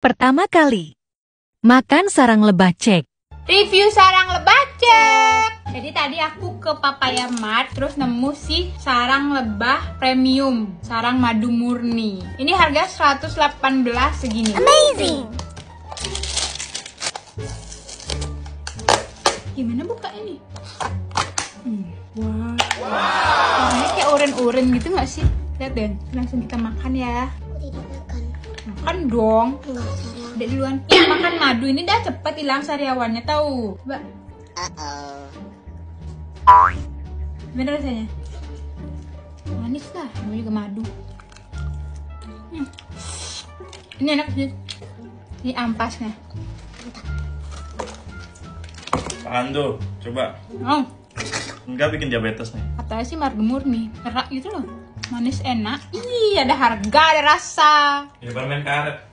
Pertama kali, makan sarang lebah cek. Review sarang lebah cek. Jadi tadi aku ke Papaya Mart terus nemu si sarang lebah premium, sarang madu murni. Ini harga 118 segini. Amazing! Gimana buka ini? Hmm, wow. Warnanya kayak oren-oren gitu nggak sih? Lihat deh, langsung kita makan ya. Aku tidak makan. Dong. Udah duluan. Ya makan madu ini dah cepet hilang sariawannya tahu. Coba. Uh-oh. Gimana rasanya? Manis lah, namanya juga madu. Hmm. Ini enak sih. Ini ampasnya. Ando, coba. Oh, Enggak bikin diabetes nih. katanya sih madu murni. Kerak gitu loh. Manis enak. Ih, ada harga, ada rasa. Ya permen karet.